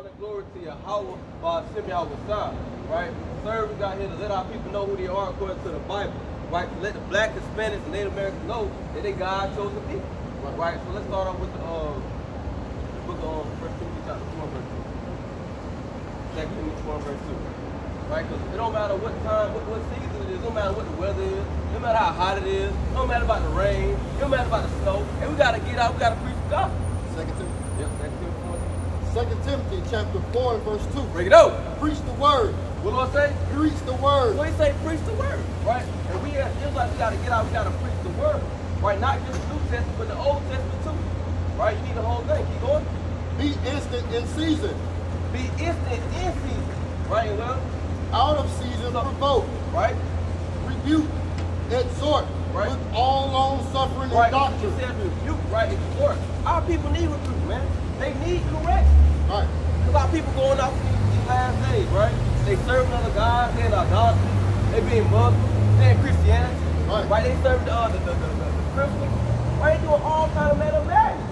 Honor glory to Yahweh by Shimei Awasai, right? Third, out here to let our people know who they are according to the Bible, right? To let the black, Hispanics, and Native Americans know that they God chosen people, right? So let's start off with the, uh, the book of um, First Timothy chapter 4, verse 2. Second Timothy 4, verse 2. Right? Because it don't matter what time, what, what season it is, no matter what the weather is, no matter how hot it is, no matter about the rain, no matter about the snow, and we gotta get out, we gotta preach the gospel. Second Timothy. Yep, Second Timothy 4. Second Timothy chapter 4 and verse 2. Break it out. Preach the word. What do I say? Preach the word. What do he say preach the word, right? And we as Israelites, we gotta get out, we gotta preach the word, right? Not just the New Testament, but the Old Testament too, right? You need the whole thing. Keep going. Be instant in season. Be instant in season, right? Well, Out of season provoke. right? Rebuke. Exhort. Right. With all long suffering Right. and You doctrine. said rebuke, right? Exhort. Our people need rebuke, man. They need correction. Right. Lot of people going out these, these last days, right? They serving other gods, they in idolatry, they being Muslim, they in Christianity, Right. They serving the, uh, the, the, the, the, the Christians, right? They doing all kind of metal madness,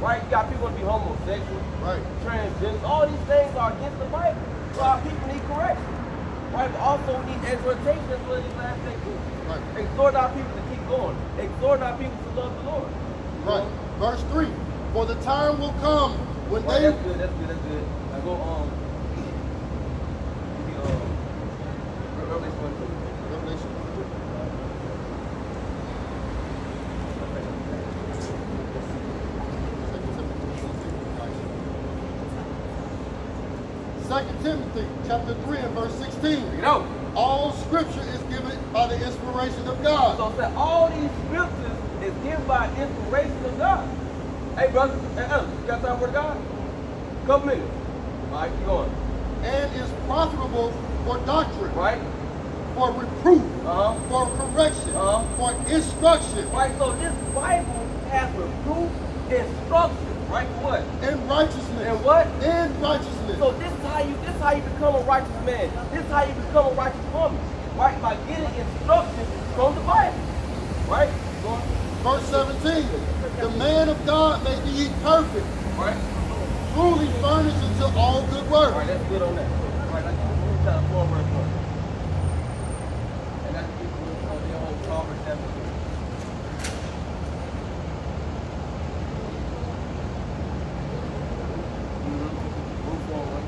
right? You got people to be homosexual, Right. transgender, all these things are against the Bible. So our people need correction, right? But also we need exhortation well these last days. Right. Exhort our people to keep going. Exhort our people to love the Lord. Right. Verse 3. For the time will come when Right, they that's good, that's good, that's good. Now go um um, Re- Revelation 1 2. Revelation. Second Timothy chapter 3 and verse 16. Bring it out. All scripture is given by the inspiration of God. So said all these scriptures is given by inspiration. Hey brother, hey Adam, you got time for the God? Couple minutes. All right, keep going. and is profitable for doctrine, Right? for reproof, Uh-huh. for correction, Uh-huh. for instruction Right, so this Bible has reproof, instruction, right? For what? in righteousness. And what? In righteousness. So this is how you this is how you become a righteous man. This is how you become a righteous woman. Right? By getting instruction from the Bible. Right? Verse 17. The man of God may be perfect, Right? truly furnished unto all good work. Alright, that's good on that. Let's move to four verse one. And that's on the old Proverbs 17. Mhm. Move forward.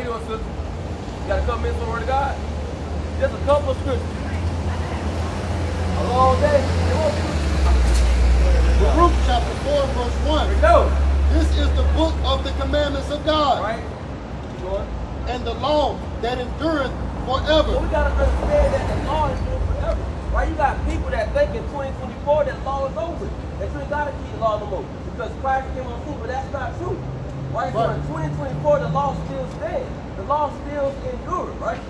You doing, sister? You got a couple minutes for the word of God? Just a couple of scriptures. A long day. It Baruch chapter 4 verse 1. No. This is the book of the commandments of God Right? And the law that endureth So forever. we gotta understand that the law is here forever. Right? You got people that think in 2024 that law is over. That you ain't gotta keep the law no more. Because Christ came on the but that's not true. Right? So Right. in 2024 the law still stands. The law still endures, right?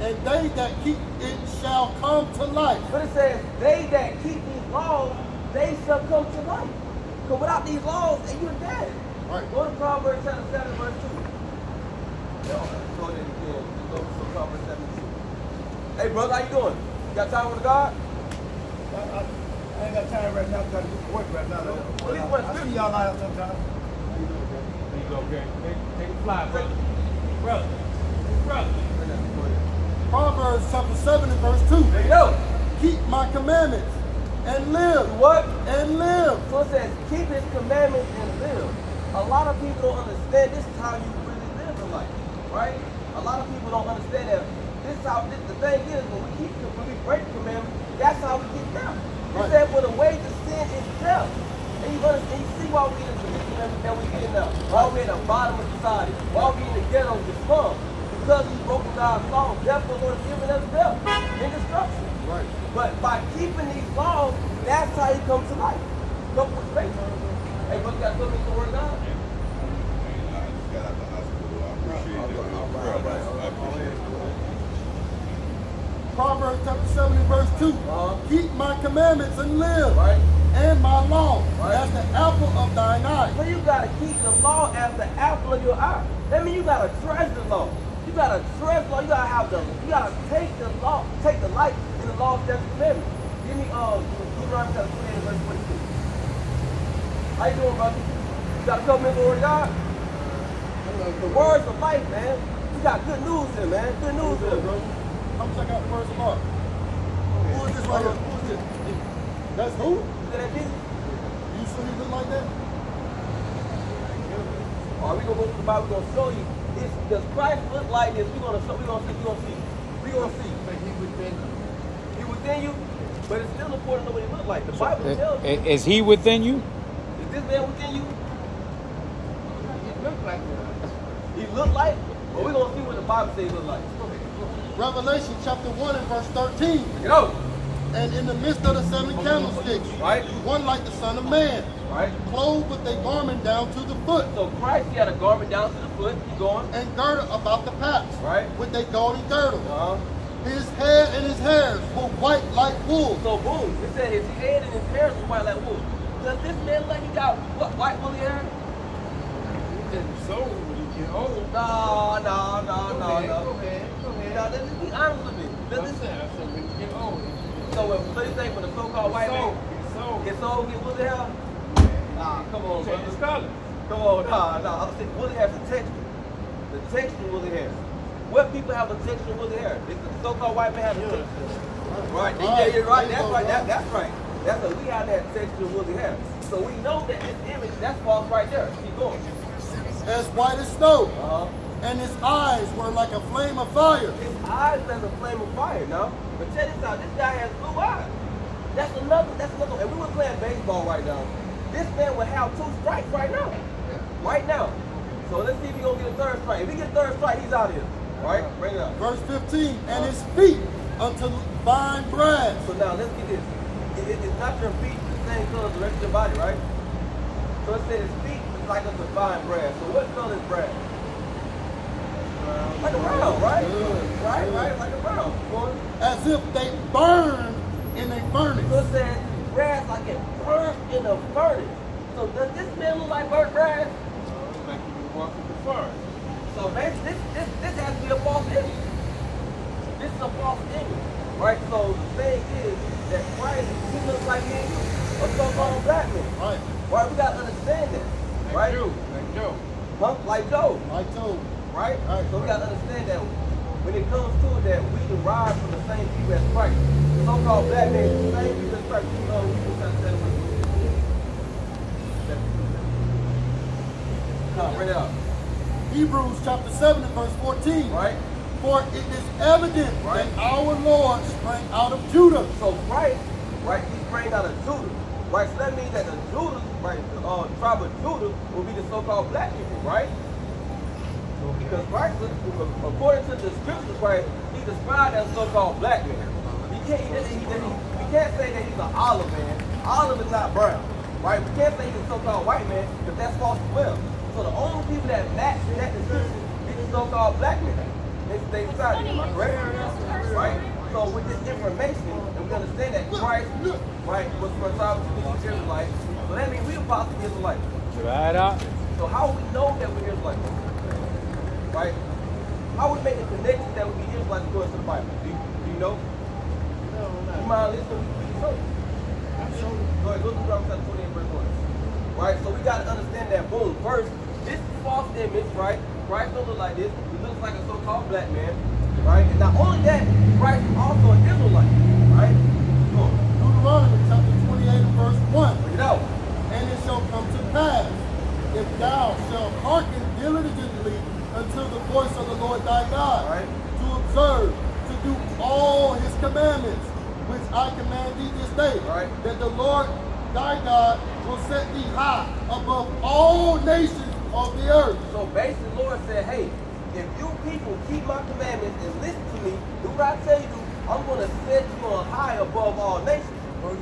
And they that keep it shall come to life. But it says, they that keep these laws, they shall come to life. Because without these laws, then you're dead. Right. Go to Proverbs chapter 7, verse 2. No, go ahead again. Go to Proverbs 7, 2. Hey, brother, how you doing? You got time with God? I, I, I ain't got time right now. I Got to get to work right now. Though. Well, these I, I see y'all out sometime. There you go, Gary. Take, take a fly, brother. Brother. Brother. Proverbs chapter 7 and verse 2. There you go. Keep my commandments and live. What? And live. So it says, keep his commandments and live. A lot of people don't understand this is how you really live in life, right? A lot of people don't understand that this is how, this, the thing is, when we keep, when we break the commandments, that's how we get down. It Right. said, for the way to sin is death. And you understand, you see why we in the predicament that we in now. Why we at the bottom of society. Why we in the ghetto, the slum. Because we broken God's law. Therefore, Lord has given us death and destruction. Right. But by keeping these laws, that's how you come to life. Come with faith. Hey, but you got to put me to the word of God. Proverbs chapter 7 and verse 2. Uh-huh. Keep my commandments and live. Right. And my law Right. as the apple of thine eye. So you got to keep the law as the apple of your eye. That means you got to treasure the law. You gotta trust the law. You gotta have the. You gotta take the law, take the light in the law, statutes, and commandments. Give me um Deuteronomy chapter 28 verse 22. How you doing, brother? You got a couple minutes for God? The words of life, man. You got good news here, man. Good news here, bro. Come check out the words of. Who is this right here? Who is this? That's who? You see that Jesus? You sure he look like that? Or we gonna go to the Bible, We're gonna show you. It's, does Christ look like this? We gonna show, we gonna see, We're gonna see. We're gonna see. But he within you. He within you, but it's still important to know what he look like. The Bible tells you. Is he within you? Is this man within you? He look like that. He look like? But we're gonna see what the Bible says he look like. Revelation chapter 1 and verse 13. Get out. And in the midst of the seven candlesticks, Right. one like the Son of Man, Right? clothed with a garment down to the foot, So Christ, he had a garment down to the foot. Keep going. and girded about the paps, Right. with a golden girdle. Uh-huh. His head and his hairs were white like wool, So boom, it said his head and his hair was white like wool. Does this man like he got what white woolly hair? He didn't when he get old. No, no, no, Go no, no. Go ahead. Go ahead. Now let's be honest with me. Let's I'm just, saying, I said when he get old. He- so, when, so you think when the so-called white soul, man his soul. his soul get woolly hair? Nah, come on, Change his brother. color. Come on, nah, nah. I'm saying woolly hair is a texture. The texture of woolly hair. What people have a texture of woolly hair? It's the so-called white man have a texture. Right. Yeah, you're right. That's right. That, that's right. That's what we have that texture of woolly hair. So we know that this image, that's false right there. Keep going. as white as snow, Uh-huh. And his eyes were like a flame of fire. His eyes as a flame of fire, no? But check this out. This guy has blue eyes. That's another, that's another. And we were playing baseball right now. This man would have two strikes right now. Right now. So let's see if he's gonna get a third strike. If he gets a third strike, he's out of here. Right? Bring it up. Verse 15, and his feet unto fine brass, So now let's get this. It, it, it's not your feet the same color as the rest of your body, right? So it said his feet is like a fine brass. So what color is brass? Like a brown, right? Good. Right, right, like a. Boy. as if they burned in a So furnace. it says brass like it burnt in a furnace. So does this man look like burnt brass? Like he was walking the forest. So basically, this, this, this has to be a false image. This is a false image, right? So the thing is that Christ, he looks like me and you, a so-called black man. Right, Right? We got to understand that, Like right? Joe. Like Joe. Huh? Like Joe, Like told. Right? Right. So we got to understand that when it comes to it, that we derive from the same people as Christ. The so-called black man is the same people as Christ. You know, we just have to say it. Come, bring it up. Hebrews chapter 7 and verse 14. Right? For it is evident Right. that our Lord sprang out of Judah. So Christ, right, he sprang out of Judah. Right, so that means that the Judah, right, the uh, tribe of Judah will be the so-called black people, right? Because Christ, according to the scriptures, right, he described as a so-called black man. You can't, he, he, he, we can't say that he's an olive man. Olive is not brown, right? We can't say he's a so-called white man, because that's false as well. So the only people that match that description is the so-called black man. They, they decided, am I correct? Right? So with this information, and we understand that Christ, right, was from a tribe of the Israelites. So that means we about to be Israelites. Right out. So how we know that we're Israelites? Right? How we make a connection that we be Israelites according to the Bible? Do you, do you know? No, You mind listening? We show you. Go ahead, go to chapter 28 verse 1. Right? So we got to understand that, boom, first, this false image, right? Christ don't look like this. He looks like a so-called black man, right? And not only that, Christ is also an Israelite, right? Go on. Deuteronomy chapter 28 verse 1. Bring it out. And it shall come to pass, if thou shalt hearken diligently unto the voice of the Lord thy God, Right. to observe, to do all his commandments, which I command thee this day, Right. that the Lord thy God will set thee high above all nations of the earth. So basically, the Lord said, hey, if you people keep my commandments and listen to me, do what I tell you I'm going to set you on high above all nations.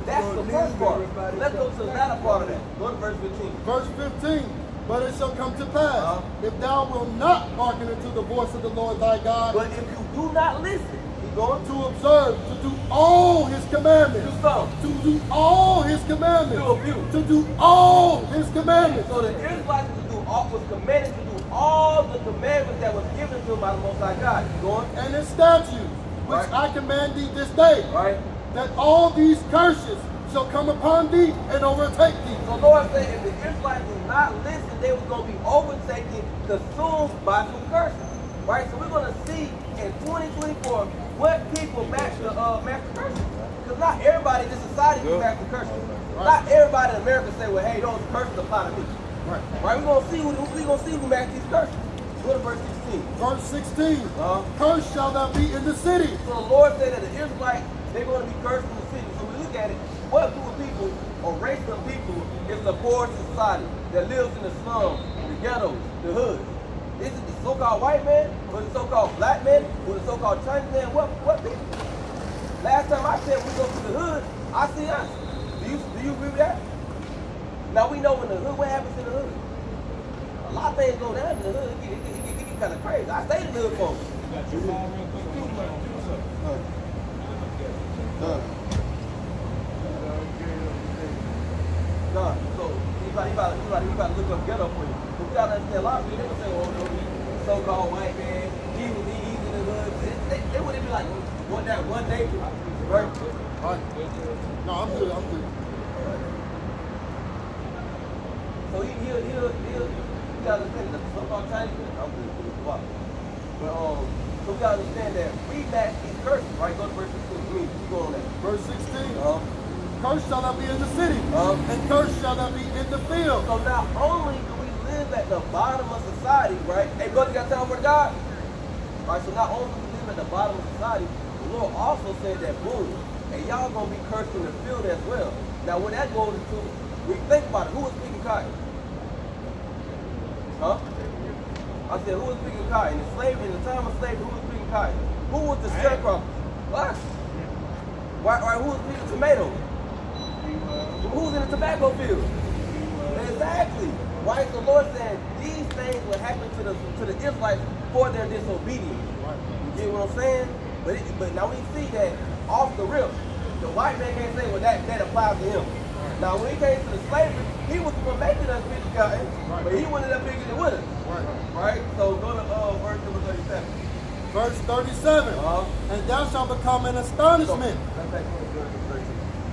That's the first part. Let's go to the latter part of that. Go to verse 15. Verse 15. But it shall come to pass, Uh-huh. if thou wilt not hearken unto the voice of the Lord thy God, But if you do not listen, going to to observe, to do all his do commandments, something. to do all his commandments, Do a few. to do all his commandments. So the Israelites was to do all was commanded to do all the commandments that was given to him by the Most High God. You going? And his statutes, which Right. I command thee this day, Right? that all these curses shall come upon thee and overtake thee. So Lord said if the Israelites did not listen, they were going to be overtaken, consumed by some curses. Right? So we're going to see in 2024 what people match the, uh, match the curses. Because not everybody in this society can match the curses. Not everybody in America say, well, hey, those curses apply to me. Right. Right? We're going to see who, we're going to see who match these curses. Go to verse 16. Verse 16, Uh-huh. Cursed shall thou be in the city, So the Lord said that the Israelites, they're going to be cursed in the city. So we look at it, what group of people or race of people is the poorest in society that lives in the slums, the ghettos, the hoods? Is it the so-called white man, or the so-called black man, or the so-called Chinese man? What what people? Last time I said we go to the hood, I see us. Do you do you agree with that? Now we know in the hood what happens in the hood. A lot of things go down in the hood. It get, it get, it get, kind of crazy. I stayed in the hood for Got your phone real quick. Do something. Do something. Nah, so you got, you got, you got, you got to look up ghetto for you. But you got to understand, a lot of people, they say, oh, no, so-called white man, he was he, he's in the hood. They, they, they wouldn't be like, what that one day, right? No, I'm good, I'm good. So he, he'll, he'll, he'll, you got to understand, the so-called Chinese man, I'm good, good. But, um, so we got to understand that we match these curses, right? Go to verse 16. We, we go on that. Verse 16, Uh-huh. Cursed shall thou be in the city, Uh-huh. and cursed shall thou be in the field. So not only do we live at the bottom of society, right? Hey, brother, you got time for God? Right, so not only do we live at the bottom of society, the Lord also said that, boom, and y'all gonna be cursed in the field as well. Now, when that goes into, we think about it, who was speaking cotton? Huh? I said, who was speaking cotton? In slavery, in the time of slavery, who was speaking cotton? Who was the sharecroppers? Us. Right, right, who was speaking tomatoes? Who's in the tobacco field? Exactly. Why is the Lord saying these things will happen to the to the Israelites for their disobedience. You get what I'm saying? But it, but now we see that off the rip, the white man can't say well that that applies to him. Now when he came to the slavery, he was the one making us pick cotton, but he wanted up picking it with us. Right. Right? So go to uh, verse number 37. Verse 37, Uh-huh. and thou shalt become an astonishment. take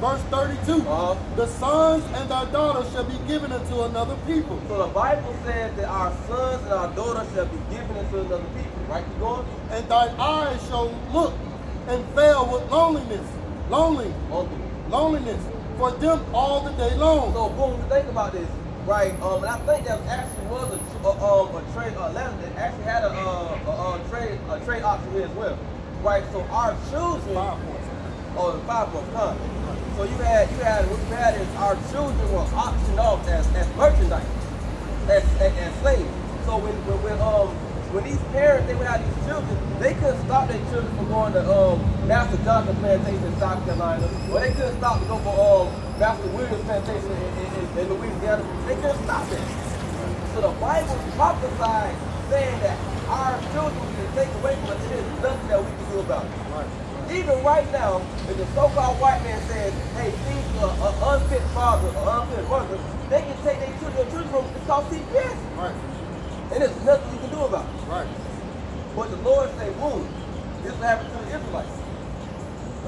verse 32, Uh-huh. the sons and thy daughters shall be given unto another people. So the Bible says that our sons and our daughters shall be given unto another people. Right? Keep going. and thine eyes shall look and fail with loneliness, lonely, Okay. loneliness for them all the day long. So boom, think about this, right? Um, and I think that actually was a, tr- uh, um, a trade, uh, letter that actually had a, uh, a, a trade, a trade option here as well, right? So our children, Five points. oh, the five points, huh? So you had, you had, what you had is our children were auctioned off as, as merchandise, as, as, as slaves. So when, when, when, um, when these parents, they would have these children, they couldn't stop their children from going to, um, Master Johnson Plantation in South Carolina, or they couldn't stop to go for, um, Master Williams Plantation in, in, in, Louisiana. They couldn't stop that. So the Bible prophesied saying that our children will be taken away from us, there's nothing that we can do about it. Even right now, if the so-called white man says, hey, see an unfit father or unfit mother, they can take their children, their children from, it's called CPS. Right, And there's nothing you can do about it. right. But the Lord say, boom, this will happen to the Israelites.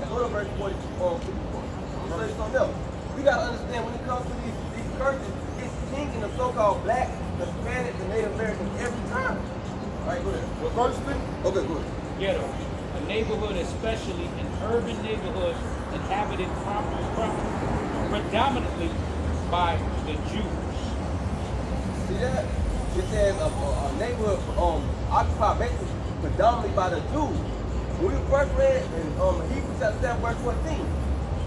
And go to verse 40, um, 54. I'm gonna say something else. We gotta understand when it comes to these, these curses, it's king in the so-called black, the Hispanic, and Native Americans every time. All right, go ahead. Verse 50, Okay, good. Ghetto, a neighborhood, especially an urban neighborhood, inhabited prom- prom- predominantly by the Jews. See that? It says a, a, a neighborhood um, occupied basically predominantly by the Jews. When we first read in um, Hebrews chapter 7, verse 14,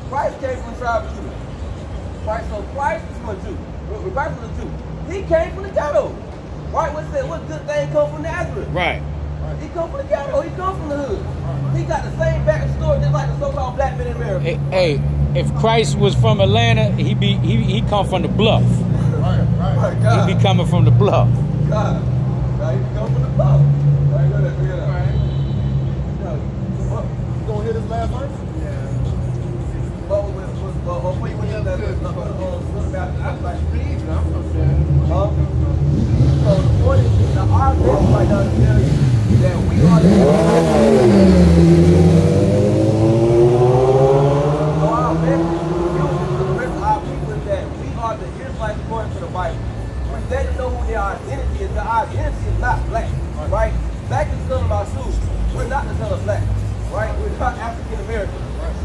Christ came from the tribe of Judah. Right, so Christ is from a Jew. When Christ was a Jew. He came from the ghetto. Right, what said, what good thing come from Nazareth? Right. He come from the ghetto. He come from the hood. He got the same backstory just like the so-called black men in America. Hey, hey, if Christ was from Atlanta, he be he he come from the bluff. right, right. My He God. be coming from the bluff. God. Now he come from the club. Right, go ahead, figure it out. Now, what- You gonna hear this last verse? Well, well, well, well, before you went in that, uh, uh, uh, what about the outside? I'm from there. Huh? So the point is, the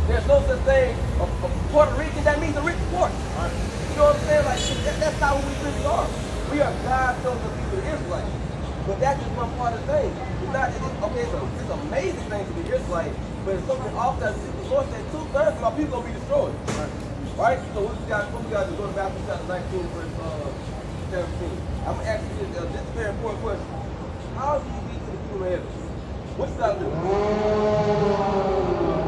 There's no such thing. A, a Puerto Rican, that means a rich port. You know what I'm saying? Like, that, that's not we really are. We are God's chosen people, Israelites. But that's just one part of the thing. It's not, it's, okay, it's, a, it's an amazing thing to be Israelite, but it's something off that the Lord said two thirds of my people gonna be destroyed. Right? So what we got, what we got to go to Matthew chapter 19, verse uh, 17. I'm gonna ask you this, uh, this is a very important question. How do you get to the kingdom of heaven? What you gotta do?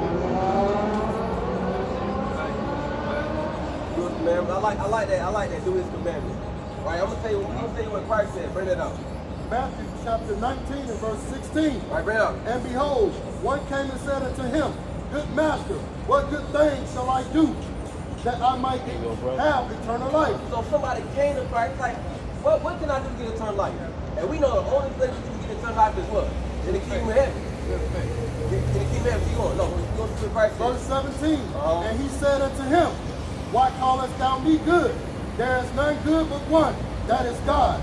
Do commandments. I like, I like that. I like that. Do his commandments. Right? I'm gonna tell you. I'm gonna tell you what Christ said. Bring that up. Matthew chapter 19 and verse 16. Right, bring it up. And behold, one came and said unto him, Good master, what good thing shall I do that I might have eternal life? So somebody came to Christ like, what, what can I do to get eternal life? And we know the only place you can get eternal life is what? In the kingdom of heaven. In in the kingdom of heaven, you going? No, you going to Christ. Verse said. 17. Uh-huh. And he said unto him, Why callest thou me good? There is none good but one, that is God.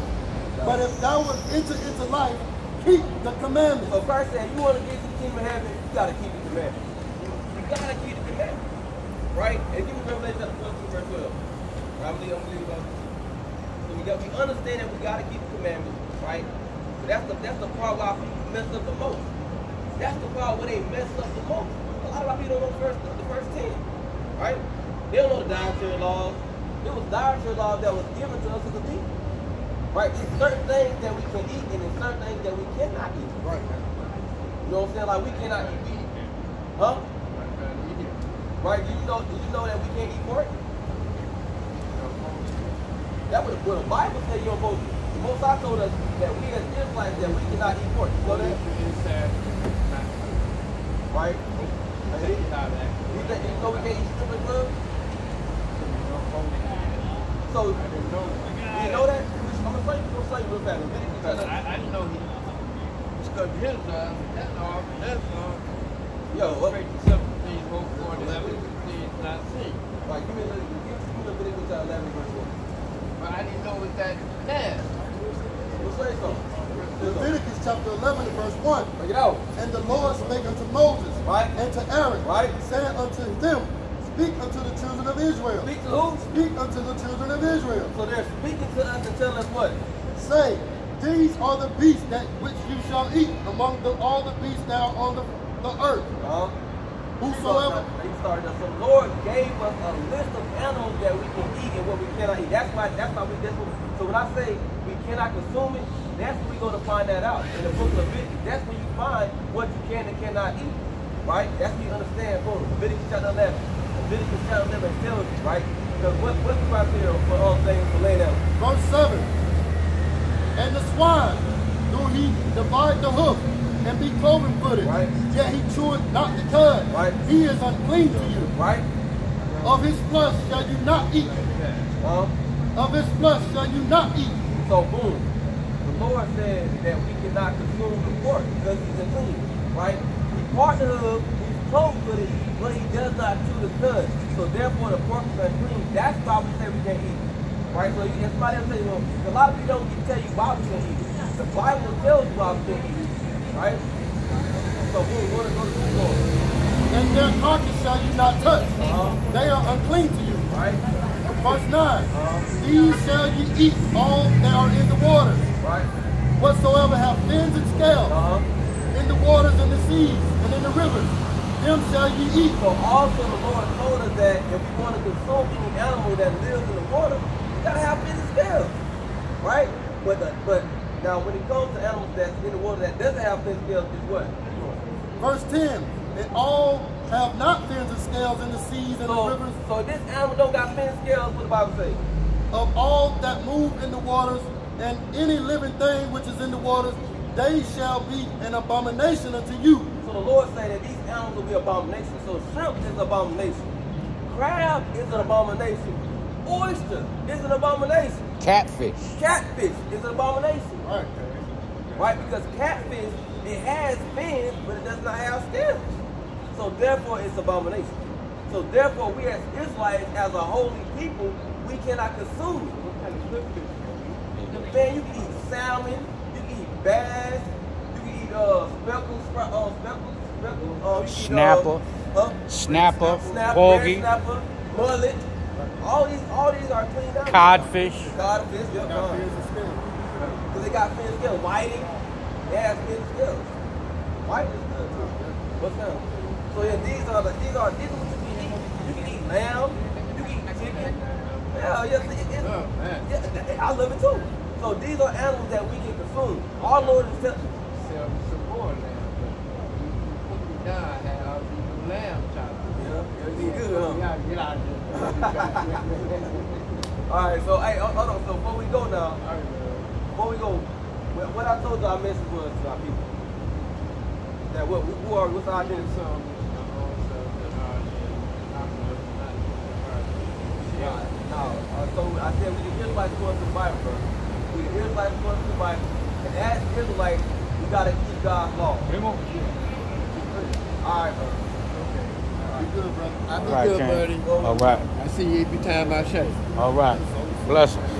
But if thou wilt enter into life, keep the commandments. So Christ said, you want to get to the kingdom of heaven, you got to keep the commandments. You got to keep the commandments. Right? And give me Revelation chapter 12, verse 12. Right, I'm leaving, I'm leaving about So we, got, we understand that we got to keep the commandments, right? But that's the, that's the part where people mess up the most. That's the part where they mess up the most. A lot of our people don't know the first, the first 10, right? They don't know the dietary laws. It was dietary laws that was given to us as a people. Right? There's certain things that we can eat and there's certain things that we cannot eat. Right. You know what I'm saying? Like we cannot eat meat. Huh? Right? Do you know do you know that we can't eat pork? That would what the Bible say you're supposed to. The most I told us that we as Israelites that we cannot eat pork. You know that? Right? You think you know we can't eat strip club? So you know that? I'm gonna show you, I'm gonna show you real fast. Leviticus I, I didn't know he. Because his, uh, that law, that's, uh, Yo, what? straight to seventeen, oh, four, eleven, fifteen, not see. Right, give me Leviticus, give me Leviticus chapter 11 verse 1. But I didn't know what that meant. We'll say something. Leviticus chapter 11 and verse 1. Bring it out. And the Lord spake unto Moses Right. and to Aaron, Right. saying unto them, Speak unto the children of Israel. Speak to who? Speak unto the children of Israel. So they're speaking to us and telling us what? Say, These are the beasts that which you shall eat among the, all the beasts now on the, the earth. Uh-huh. Whosoever. He started us. So the Lord gave us a list of animals that we can eat and what we cannot eat. That's why that's why we that's what, so when I say we cannot consume it, that's where we're gonna find that out. In the book of Leviticus, that's where you find what you can and cannot eat. Right? That's where you understand boom. Leviticus chapter 11. Leviticus chapter 11 tells you, right? Because what, what's the criteria for all things for laying down? Verse 7. And the swine, do he divide the hoof and be cloven footed? Right. Yet he cheweth not the cud. Right. He is unclean to you. Right? Of his flesh shall you not eat. Huh? Of his flesh shall you not eat. So boom, the Lord said that we cannot consume the pork because he's unclean, right? He part the hoof, he's close with but he does not chew the cud. So therefore the pork is unclean. That's why we say we can't eat it. Right? So you, if somebody else tell you, a lot of people don't tell you why we can't eat it. The Bible tells you why we can't eat it. Right? So boom, go to go to the Lord. And their carcass shall you not touch. Uh-huh. They are unclean to you. Right? Verse 9. Uh-huh. These shall ye eat all that are in the waters. Right? Whatsoever have fins and scales Uh-huh. in the waters and the seas and in the rivers, them shall ye eat. So also the Lord told us that if we want to consume any animal that lives in the water, we gotta have fins and scales, right? But the, but now when it comes to animals that's in the water that doesn't have fins and scales, is what? Verse 10. And all have not fins and scales in the seas and the rivers, so this animal don't got fins and scales. What the Bible say? of all that move in the waters, and any living thing which is in the waters, they shall be an abomination unto you. So the Lord said that these animals will be abomination. So shrimp is an abomination. Crab is an abomination. Oyster is an abomination. Catfish. Catfish is an abomination. Right. right? Because catfish, it has fins, but it does not have scales. So therefore, it's an abomination. So therefore, we as Israelites, as a holy people, we cannot consume it. Man, you can eat salmon, you can eat bass, you can eat uh, speckles, uh, speckles, speckles, uh, you can eat, Snapper. Uh, snapper, Snapper, porgy, snapper, mullet. All these, all these are cleaned out. codfish. Codfish, yeah, Got gone. fins and scales. Because they got fin scales. Whiting, they have fin scales. White is good too. What's that? So yeah, these are the, these are these are what you can eat. You can eat lamb, you can eat chicken. Yeah, yeah, it, it, Oh, man. yeah, I love it too. So these are animals that we can consume. Our Lord and Savior. Sell me some more lamb. but You you put me down, I had all these lamb chops. Yeah, yeah, you good, huh? Yeah, get out of here. All right, so hey, hold on. So before we go now, before we go, what, I told you our message was to our people. That what who are what's our identity? So, my own self and all that. I'm not- not- No, no. Uh, so I said we the Israelites going to the Bible, bro. We the Israelites going to the Bible, and as Israelites, we gotta keep God's law. All right, bro. Be good, brother. I be All right, good, buddy. All right. See you every time I shake. All right. Blessings.